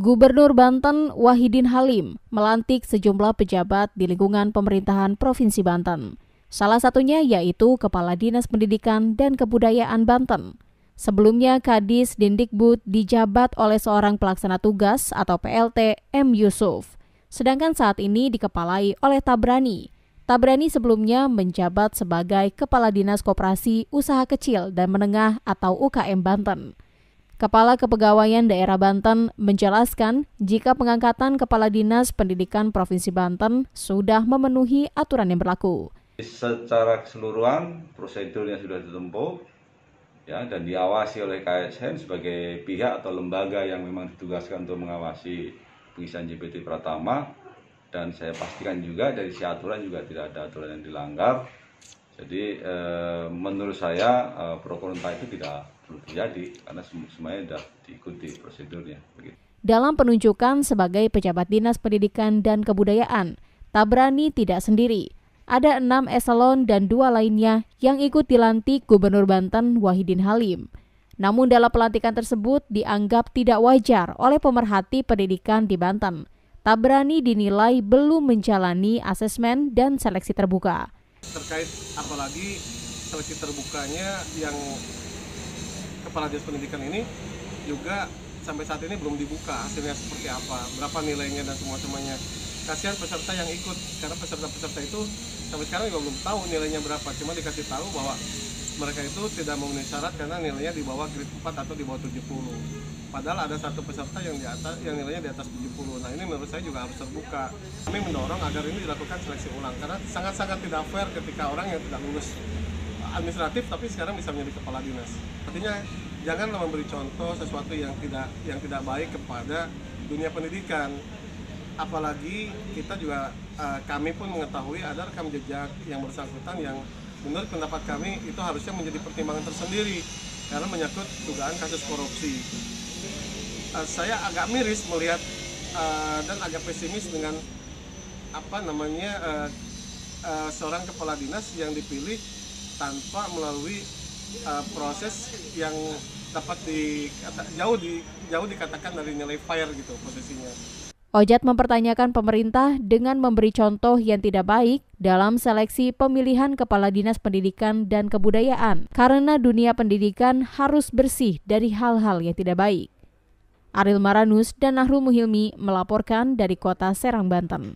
Gubernur Banten Wahidin Halim melantik sejumlah pejabat di lingkungan pemerintahan Provinsi Banten. Salah satunya yaitu Kepala Dinas Pendidikan dan Kebudayaan Banten. Sebelumnya, Kadis Dindikbud dijabat oleh seorang pelaksana tugas atau PLT M. Yusuf. Sedangkan saat ini dikepalai oleh Tabrani. Tabrani sebelumnya menjabat sebagai Kepala Dinas Koperasi Usaha Kecil dan Menengah atau UKM Banten. Kepala Kepegawaian Daerah Banten menjelaskan jika pengangkatan Kepala Dinas Pendidikan Provinsi Banten sudah memenuhi aturan yang berlaku. Secara keseluruhan prosedurnya sudah ditempuh ya dan diawasi oleh KSN sebagai pihak atau lembaga yang memang ditugaskan untuk mengawasi pengisian JPT Pratama dan saya pastikan juga dari si aturan juga tidak ada aturan yang dilanggar. Jadi eh, menurut saya eh, pro kontra itu tidak perlu terjadi karena semuanya sudah diikuti prosedurnya. Begitu. Dalam penunjukan sebagai pejabat dinas pendidikan dan kebudayaan, Tabrani tidak sendiri. Ada enam eselon dan dua lainnya yang ikut dilantik Gubernur Banten Wahidin Halim. Namun dalam pelantikan tersebut dianggap tidak wajar oleh pemerhati pendidikan di Banten. Tabrani dinilai belum menjalani asesmen dan seleksi terbuka. Terkait apalagi seleksi terbukanya yang kepala dinas pendidikan ini juga sampai saat ini belum dibuka hasilnya seperti apa, berapa nilainya dan semua semuanya. Kasihan peserta yang ikut karena peserta-peserta itu sampai sekarang juga belum tahu nilainya berapa, cuma dikasih tahu bahwa mereka itu tidak memenuhi syarat karena nilainya di bawah grade 4 atau di bawah 70. Padahal ada satu peserta yang di atas yang nilainya di atas 70. Nah, ini menurut saya juga harus terbuka. Kami mendorong agar ini dilakukan seleksi ulang karena sangat-sangat tidak fair ketika orang yang tidak lulus administratif tapi sekarang bisa menjadi kepala dinas. Artinya janganlah memberi contoh sesuatu yang tidak yang tidak baik kepada dunia pendidikan. Apalagi kita juga uh, kami pun mengetahui ada rekam jejak yang bersangkutan yang menurut pendapat kami itu harusnya menjadi pertimbangan tersendiri karena menyangkut dugaan kasus korupsi. Uh, saya agak miris melihat uh, dan agak pesimis dengan apa namanya uh, uh, seorang kepala dinas yang dipilih tanpa melalui uh, proses yang dapat di jauh di jauh dikatakan dari nilai fire gitu posisinya. Ojat mempertanyakan pemerintah dengan memberi contoh yang tidak baik dalam seleksi pemilihan kepala dinas pendidikan dan kebudayaan karena dunia pendidikan harus bersih dari hal-hal yang tidak baik. Aril Maranus dan Nahrul Muhilmi melaporkan dari kota Serang, Banten.